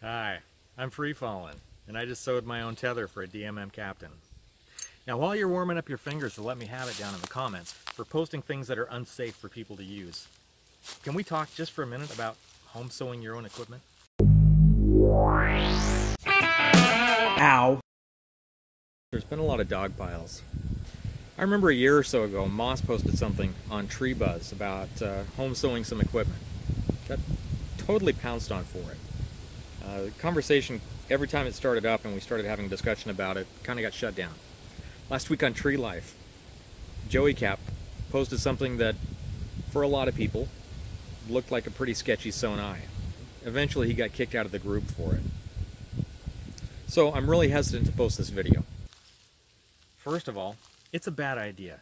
Hi, I'm Free Fallin', and I just sewed my own tether for a DMM captain. Now while you're warming up your fingers to let me have it down in the comments for posting things that are unsafe for people to use, can we talk just for a minute about home sewing your own equipment? Ow. There's been a lot of dog piles. I remember a year or so ago, Moss posted something on Tree Buzz about uh, home sewing some equipment. Got totally pounced on for it. Uh, the conversation, every time it started up and we started having a discussion about it, kind of got shut down. Last week on Tree Life, Joey Cap posted something that, for a lot of people, looked like a pretty sketchy sewn eye. Eventually, he got kicked out of the group for it. So I'm really hesitant to post this video. First of all, it's a bad idea.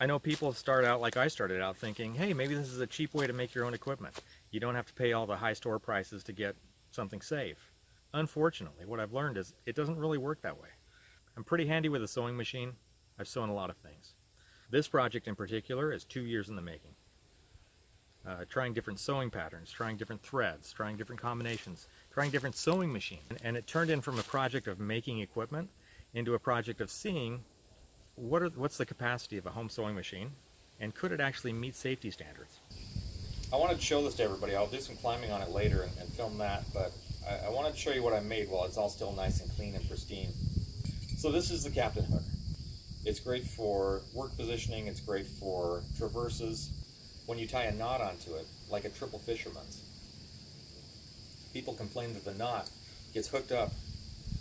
I know people start out like I started out thinking, hey, maybe this is a cheap way to make your own equipment. You don't have to pay all the high store prices to get something safe. Unfortunately, what I've learned is it doesn't really work that way. I'm pretty handy with a sewing machine. I've sewn a lot of things. This project in particular is two years in the making. Uh, trying different sewing patterns, trying different threads, trying different combinations, trying different sewing machines. And it turned in from a project of making equipment into a project of seeing what are, what's the capacity of a home sewing machine and could it actually meet safety standards. I wanted to show this to everybody. I'll do some climbing on it later and, and film that, but I, I, wanted to show you what I made while it's all still nice and clean and pristine. So this is the captain hook. It's great for work positioning, it's great for traverses. When you tie a knot onto it, like a triple fisherman's, people complain that the knot gets hooked up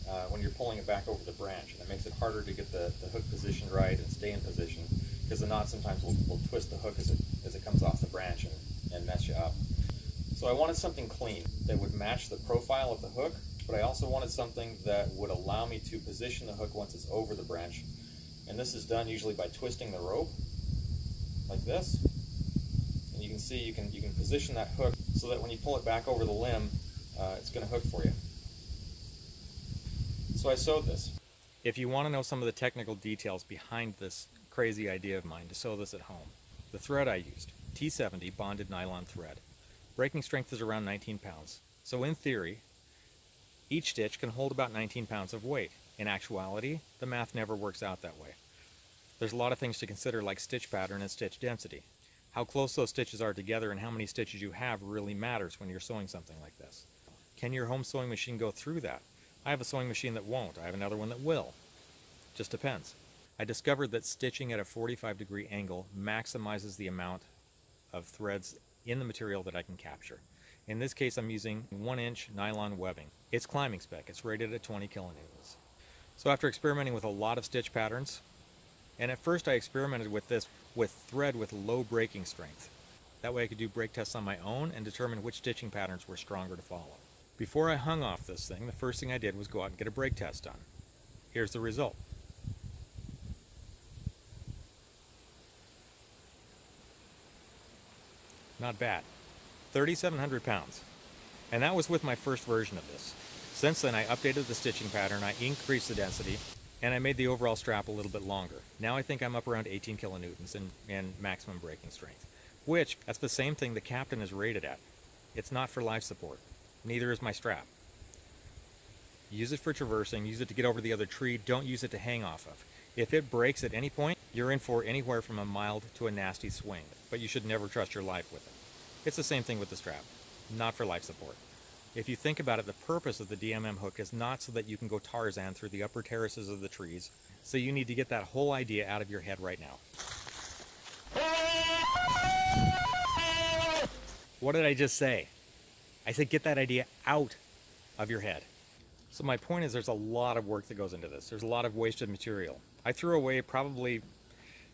uh, when you're pulling it back over the branch, and it makes it harder to get the, the hook positioned right and stay in position because the knot sometimes will, will twist the hook as it, as it comes off the branch and and mess you up. So I wanted something clean that would match the profile of the hook, but I also wanted something that would allow me to position the hook once it's over the branch. And this is done usually by twisting the rope like this. And you can see you can, you can position that hook so that when you pull it back over the limb, uh, it's going to hook for you. So I sewed this. If you want to know some of the technical details behind this crazy idea of mine to sew this at home, the thread I used, T70 bonded nylon thread. Breaking strength is around 19 pounds. So in theory, each stitch can hold about 19 pounds of weight. In actuality, the math never works out that way. There's a lot of things to consider like stitch pattern and stitch density. How close those stitches are together and how many stitches you have really matters when you're sewing something like this. Can your home sewing machine go through that? I have a sewing machine that won't. I have another one that will. Just depends. I discovered that stitching at a 45 degree angle maximizes the amount of threads in the material that I can capture. In this case, I'm using one inch nylon webbing. It's climbing spec, it's rated at 20 kilonewtons. So after experimenting with a lot of stitch patterns, and at first I experimented with this with thread with low breaking strength. That way I could do break tests on my own and determine which stitching patterns were stronger to follow. Before I hung off this thing, the first thing I did was go out and get a break test done. Here's the result. Not bad. 3,700 pounds. And that was with my first version of this. Since then, I updated the stitching pattern, I increased the density, and I made the overall strap a little bit longer. Now I think I'm up around 18 kilonewtons in, in maximum breaking strength, which, that's the same thing the Captain is rated at. It's not for life support. Neither is my strap. Use it for traversing, use it to get over the other tree, don't use it to hang off of. If it breaks at any point, you're in for anywhere from a mild to a nasty swing, but you should never trust your life with it. It's the same thing with the strap, not for life support. If you think about it, the purpose of the DMM hook is not so that you can go Tarzan through the upper terraces of the trees, so you need to get that whole idea out of your head right now. What did I just say? I said get that idea out of your head. So my point is there's a lot of work that goes into this. There's a lot of wasted material. I threw away probably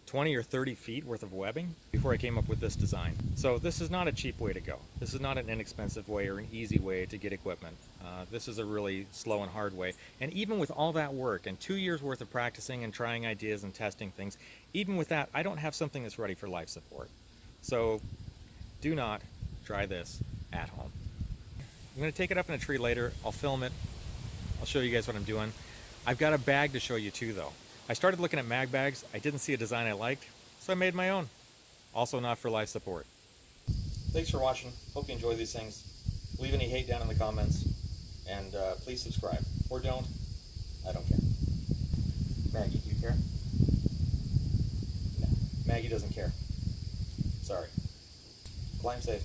20 or 30 feet worth of webbing before I came up with this design. So this is not a cheap way to go. This is not an inexpensive way or an easy way to get equipment. Uh, this is a really slow and hard way. And even with all that work and two years worth of practicing and trying ideas and testing things, even with that, I don't have something that's ready for life support. So do not try this at home. I'm gonna take it up in a tree later. I'll film it. I'll show you guys what I'm doing. I've got a bag to show you too though. I started looking at mag bags, I didn't see a design I liked, so I made my own. Also not for life support. Thanks for watching. Hope you enjoy these things. Leave any hate down in the comments, and uh, please subscribe. Or don't. I don't care. Maggie, do you care? No. Maggie doesn't care. Sorry. Climb safe.